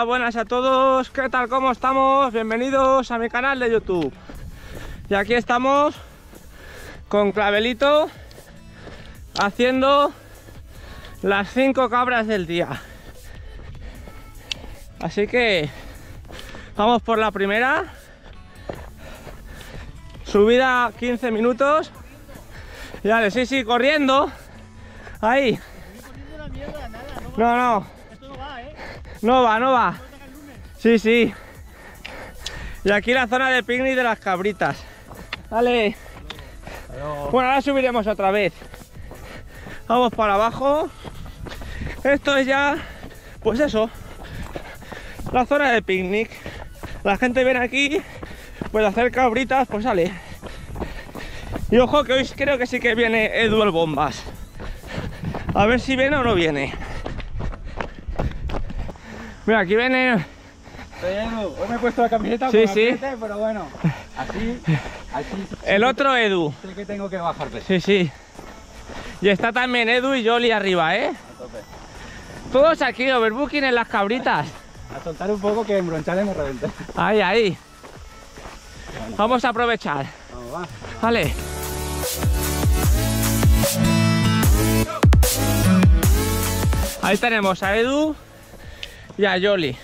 Hola, buenas a todos, ¿qué tal? ¿Cómo estamos? Bienvenidos a mi canal de YouTube. Y aquí estamos con Clavelito haciendo las cinco cabras del día. Así que vamos por la primera. Subida 15 minutos. Y dale, sí, sí, corriendo. Ahí. No, no. No va, no va. Sí, sí. Y aquí la zona de picnic de las cabritas. Dale. Bueno, ahora subiremos otra vez. Vamos para abajo. Esto es ya, pues eso, la zona de picnic. La gente viene aquí, pues hacer cabritas, pues sale. Y ojo que hoy creo que sí que viene Edu el Bombas. A ver si viene o no viene. Mira, aquí viene... Pero hoy me he puesto la camiseta Sí, sí. apriete, pero bueno, así, así El otro Edu. sé que tengo que bajar peso. Sí, sí. Y está también Edu y Jolly arriba, ¿eh? A tope. Todos aquí, overbooking en las cabritas. A soltar un poco que en bronchales me reventé. Ahí, ahí. Vamos a aprovechar. Vamos, va. Vale. Ahí tenemos a Edu y a Yoli.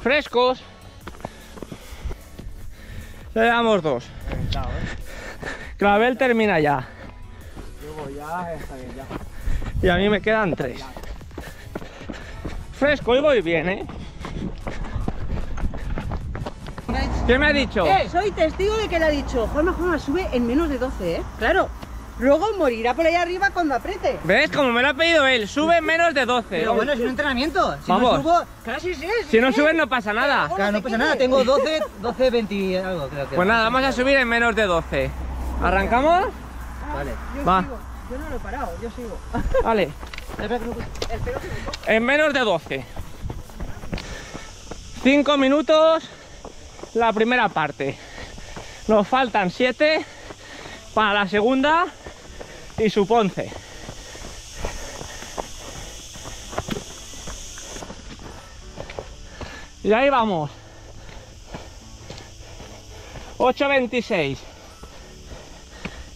Frescos. Ya llevamos dos. Reventado, ¿eh? Clavel termina ya. Yo voy ya, está bien, ya. Y a mí me quedan tres. Fresco y voy bien, ¿eh? ¿Qué me ha dicho? Eh, soy testigo de que le ha dicho, Juanma, Juanma, sube en menos de 12, ¿eh? Claro, luego morirá por ahí arriba cuando apriete. ¿Ves? Como me lo ha pedido él, sube en menos de 12. Pero bueno, es un entrenamiento. Si Vamos. no subo... Claro, sí, sí, Si no subes no pasa nada. Claro, no pasa nada, tengo 12, 12, 20 algo creo que. Pues nada, vamos a subir en menos de 12. ¿Arrancamos? Vale. Yo Va. sigo. Yo no lo he parado, yo sigo. Vale. En menos de 12. 5 minutos la primera parte. Nos faltan 7 para la segunda y su ponce. Y ahí vamos. 8.26.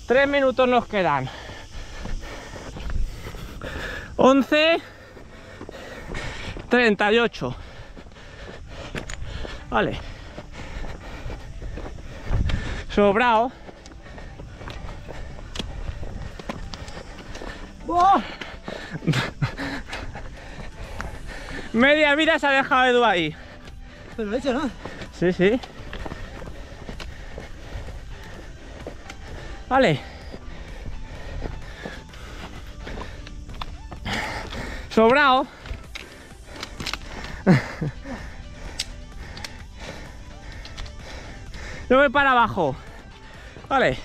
3 minutos nos quedan. 11. 38. Vale. Sobrado. Media vida se ha dejado Edu ahí. Pero lo he hecho, ¿no? Sí, sí. Vale. Sobrado. Yo voy para abajo. Vale.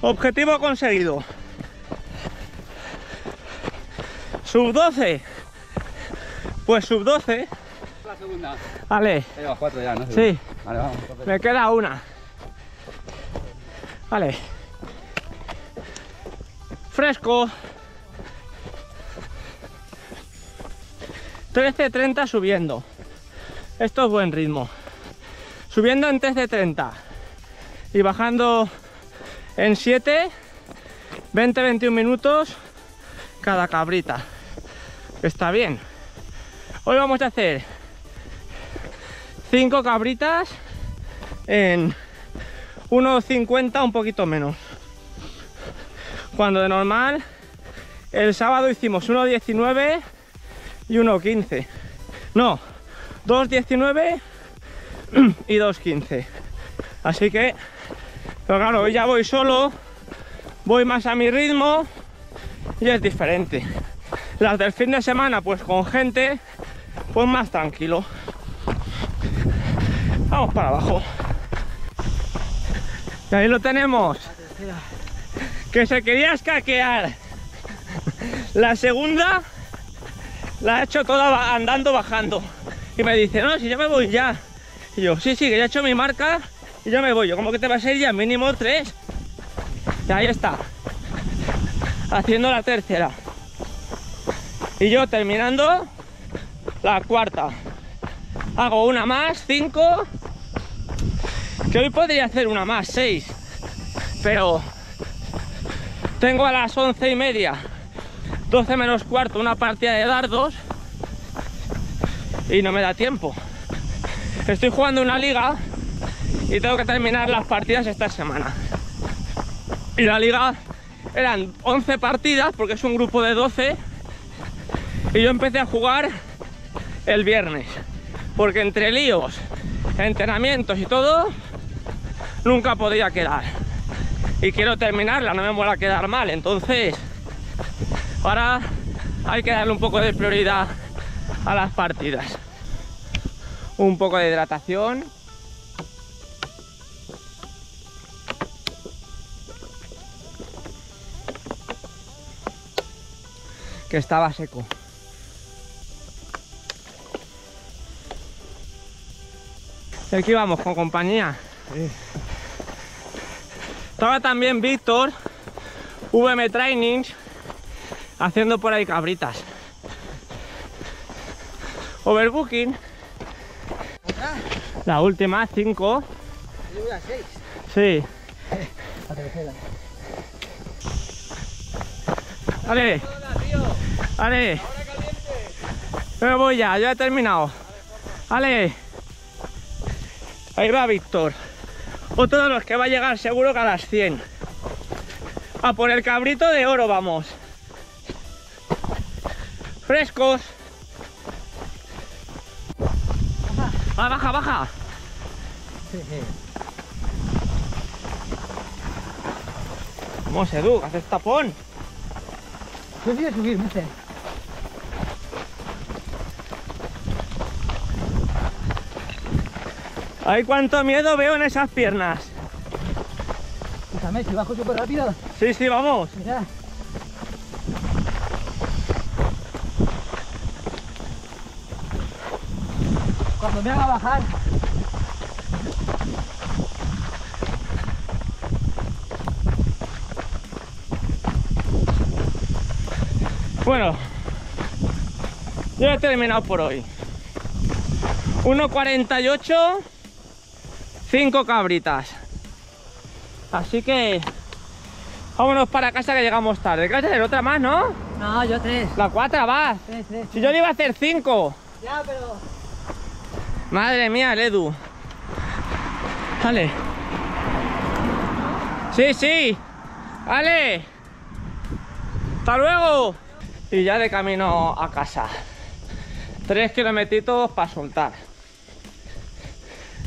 Objetivo conseguido. Sub 12. Pues sub 12. La segunda. Vale. Llevas cuatro ya, ¿no? Sí. Vale, vamos. Me queda una. Vale. Fresco. 13.30 subiendo. Esto es buen ritmo. Subiendo en 13.30 y bajando en 7, 20-21 minutos cada cabrita. Está bien. Hoy vamos a hacer 5 cabritas en 1.50 un poquito menos. Cuando de normal el sábado hicimos 1.19 y 1.15. No, 2.19 y 2.15. Así que, pero claro, hoy ya voy solo, voy más a mi ritmo y es diferente. Las del fin de semana, pues con gente, pues más tranquilo. Vamos para abajo. Y ahí lo tenemos. Que se quería escaquear. La segunda la ha hecho toda andando bajando. Y me dice, no, si yo me voy ya. Y yo, sí, sí, que ya he hecho mi marca y yo me voy. Yo, como que te vas a ir ya? Mínimo tres. Y ahí está. Haciendo la tercera. Y yo terminando la cuarta. Hago una más, cinco. Que hoy podría hacer una más, seis. Pero tengo a las once y media, 12 menos cuarto, una partida de dardos y no me da tiempo. Estoy jugando una liga y tengo que terminar las partidas esta semana. Y la liga eran 11 partidas porque es un grupo de 12 y yo empecé a jugar el viernes porque entre líos, entrenamientos y todo nunca podía quedar. Y quiero terminarla, no me mola quedar mal entonces ahora hay que darle un poco de prioridad a las partidas. Un poco de hidratación. Que estaba seco y aquí vamos con compañía estaba también Víctor VM Trainings haciendo por ahí cabritas. Overbooking. La última, 5 sí. Vale, vale, me voy ya, ya he terminado. Vale, ahí va Víctor. Otro de los que va a llegar seguro que a las 100. A por el cabrito de oro vamos. Frescos. Va, baja, baja. Vamos, Edu, haces tapón. Subir, subir, mister. Ay, cuánto miedo veo en esas piernas. Escúchame, si bajo súper rápido. Sí, sí, vamos. Mira. Cuando me haga bajar. Bueno, yo he terminado por hoy. 1.48, 5 cabritas. Así que vámonos para casa que llegamos tarde. ¿Qué vas a hacer? Otra más, no? No, yo tres. La 4 vas. Tres, tres. Si yo le iba a hacer 5. Ya, pero. Madre mía, el Edu. Vale. Sí, sí. Vale. Hasta luego. Y ya de camino a casa. Tres kilómetros para soltar.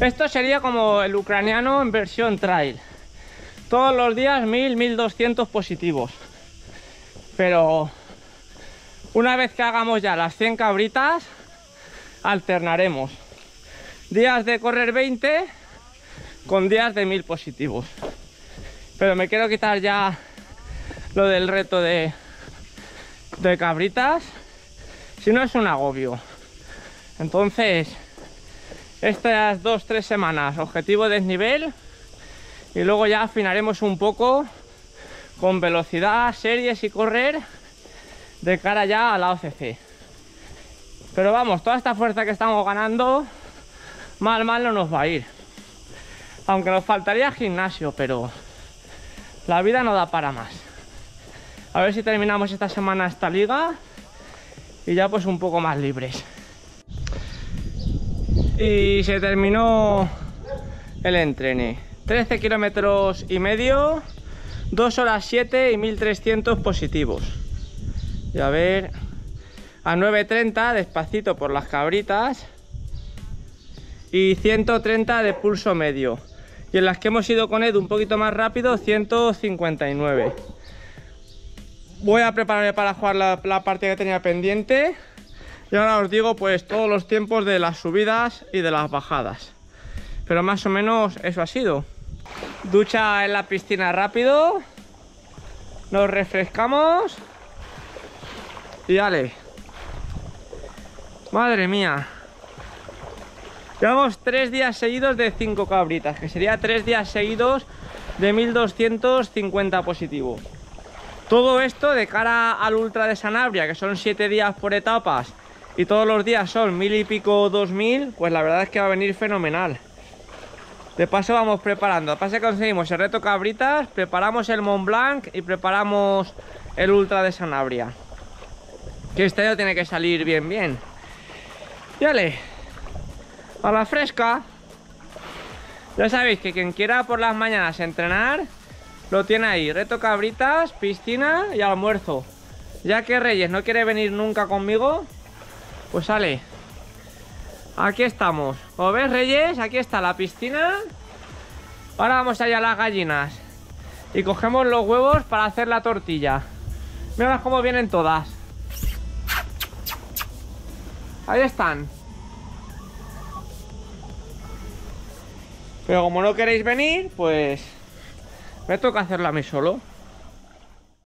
Esto sería como el ucraniano en versión trail. Todos los días 1000, 1200 positivos. Pero una vez que hagamos ya las 100 cabritas, alternaremos días de correr 20 con días de 1000 positivos. Pero me quiero quitar ya lo del reto de, de cabritas, si no es un agobio. Entonces, estas dos, tres semanas, objetivo desnivel y luego ya afinaremos un poco con velocidad, series y correr de cara ya a la OCC. Pero vamos, toda esta fuerza que estamos ganando, mal, mal no nos va a ir. Aunque nos faltaría gimnasio, pero la vida no da para más. A ver si terminamos esta semana esta liga y ya pues un poco más libres. Y se terminó el entrene. 13 kilómetros y medio, 2 horas 7 y 1300 positivos. Y a ver, a 9.30 despacito por las cabritas y 130 de pulso medio. Y en las que hemos ido con Edu un poquito más rápido, 159. Voy a prepararme para jugar la, la partida que tenía pendiente. Y ahora os digo pues todos los tiempos de las subidas y de las bajadas. Pero más o menos eso ha sido. Ducha en la piscina rápido. Nos refrescamos. Y dale. Madre mía. Llevamos tres días seguidos de 5 cabritas, que sería tres días seguidos de 1250 positivos. Todo esto de cara al Ultra de Sanabria, que son 7 días por etapas y todos los días son mil y pico, dos mil, pues la verdad es que va a venir fenomenal. De paso vamos preparando. De paso conseguimos el reto cabritas, preparamos el Mont Blanc y preparamos el Ultra de Sanabria. Que este año tiene que salir bien, bien. Yale, a la fresca. Ya sabéis que quien quiera por las mañanas entrenar, lo tiene ahí. Reto cabritas, piscina y almuerzo. Ya que Reyes no quiere venir nunca conmigo, pues sale. Aquí estamos. ¿Os ves, Reyes? Aquí está la piscina. Ahora vamos allá a las gallinas. Y cogemos los huevos para hacer la tortilla. Mirad cómo vienen todas. Ahí están. Pero como no queréis venir, pues me toca hacerlo a mí solo.